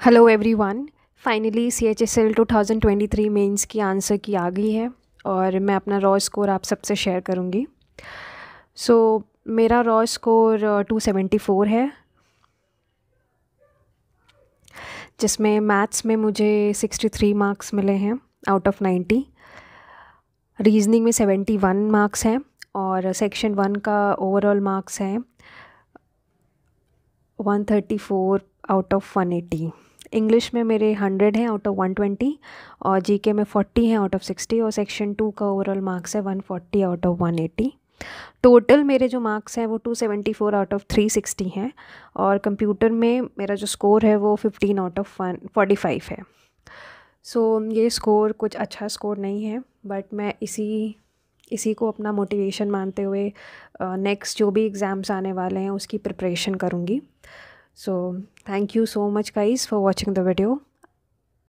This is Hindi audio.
Hello everyone finally C H S L two thousand twenty three mains की आंसर की आ गई है और मैं अपना रॉ स्कोर आप सबसे शेयर करूँगी। सो so, मेरा raw score two seventy four है जिसमें मैथ्स में मुझे सिक्सटी थ्री मार्क्स मिले हैं आउट ऑफ़ नाइन्टी रीजनिंग में सेवेंटी वन मार्क्स हैं और सेक्शन वन का ओवरऑल मार्क्स हैं one thirty four out of one eighty English में मेरे हंड्रेड हैं आउट ऑफ़ वन ट्वेंटी और जीके में फोर्टी हैं आउट ऑफ़ सिक्सटी और सेक्शन टू का ओवरऑल मार्क्स है one forty out of one eighty total मेरे जो मार्क्स हैं वो two seventy four out of three sixty हैं और कंप्यूटर में मेरा जो स्कोर है वो fifteen out of one forty five है. सो so, ये स्कोर कुछ अच्छा स्कोर नहीं है बट मैं इसी इसी को अपना मोटिवेशन मानते हुए नेक्स्ट uh, जो भी एग्ज़ाम्स आने वाले हैं उसकी प्रिपरेशन करूँगी। So thank you so much guys for watching the video